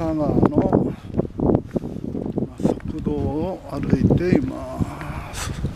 川の側道を歩いています。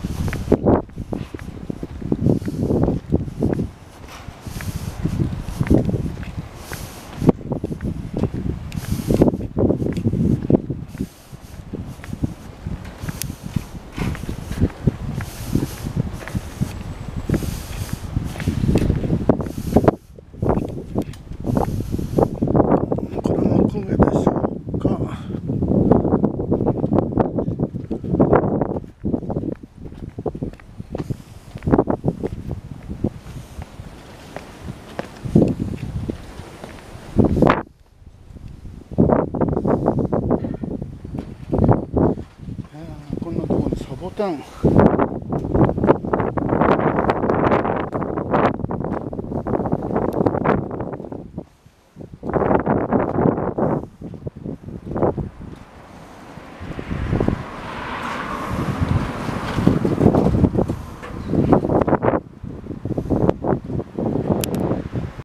等